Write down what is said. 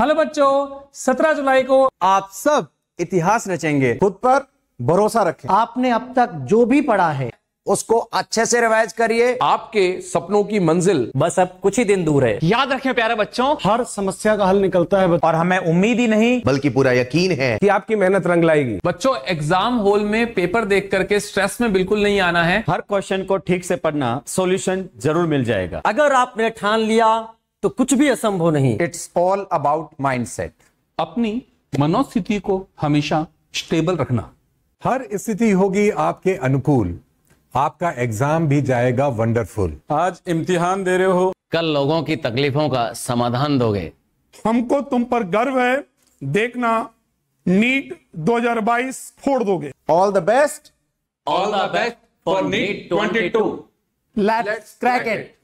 Hello बच्चों 17 जुलाई को आप सब इतिहास रचेंगे। खुद पर भरोसा रखें। आपने अब तक जो भी पढ़ा है उसको अच्छे से रिवाइज करिए। आपके सपनों की मंजिल बस अब कुछ ही दिन दूर है। याद रखें प्यारे बच्चों हर समस्या का हल निकलता है और हमें उम्मीद ही नहीं बल्कि पूरा यकीन है कि आपकी मेहनत रंग लाएगी। बच्चों एग्ज़ाम हॉल में पेपर देख करके स्ट्रेस में बिल्कुल नहीं आना है। हर क्वेश्चन को ठीक से पढ़ना सोल्यूशन ज़रूर मिल जाएगा। अगर आपने ठान लिया तो कुछ भी असंभव नहीं। इट्स ऑल अबाउट माइंडसेट अपनी मनोस्थिति को हमेशा स्टेबल रखना। हर स्थिति होगी आपके अनुकूल। आपका एग्ज़ाम भी जाएगा वंडरफुल आज इम्तिहान दे रहे हो। कल लोगों की तकलीफों का समाधान दोगे। हमको तुम पर गर्व है। देखना नीट 2022 फोड़ दोगे। All the best all the best for NEET 22 let's crack it